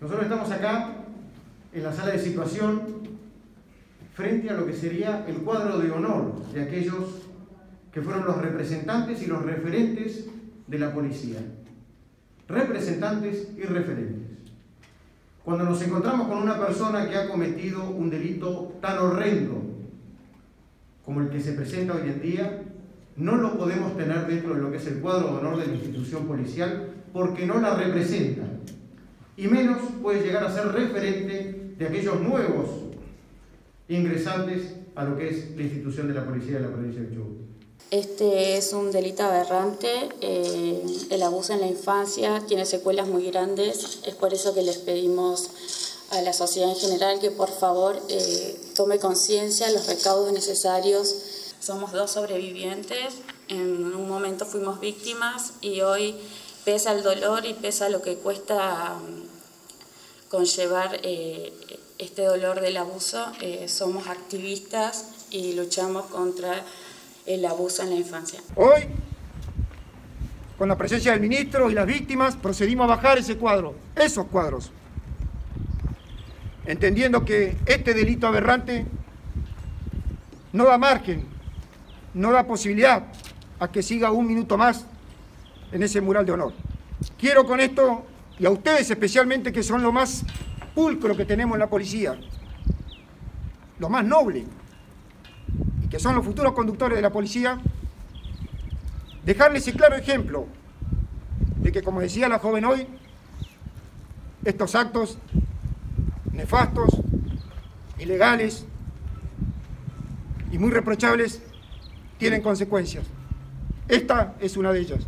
Nosotros estamos acá en la sala de situación frente a lo que sería el cuadro de honor de aquellos que fueron los representantes y los referentes de la policía. Representantes y referentes. Cuando nos encontramos con una persona que ha cometido un delito tan horrendo como el que se presenta hoy en día, no lo podemos tener dentro de lo que es el cuadro de honor de la institución policial porque no la representa. Y menos puede llegar a ser referente de aquellos nuevos ingresantes a lo que es la institución de la policía de la provincia de Chubut. Este es un delito aberrante, eh, el abuso en la infancia tiene secuelas muy grandes, es por eso que les pedimos a la sociedad en general que por favor eh, tome conciencia los recaudos necesarios somos dos sobrevivientes, en un momento fuimos víctimas y hoy pesa el dolor y pesa lo que cuesta mm, conllevar eh, este dolor del abuso. Eh, somos activistas y luchamos contra el abuso en la infancia. Hoy, con la presencia del ministro y las víctimas, procedimos a bajar ese cuadro, esos cuadros, entendiendo que este delito aberrante no da margen no da posibilidad a que siga un minuto más en ese mural de honor. Quiero con esto, y a ustedes especialmente, que son lo más pulcro que tenemos en la policía, lo más noble, y que son los futuros conductores de la policía, dejarles ese claro ejemplo de que, como decía la joven hoy, estos actos nefastos, ilegales y muy reprochables tienen consecuencias. Esta es una de ellas.